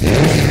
Yeah.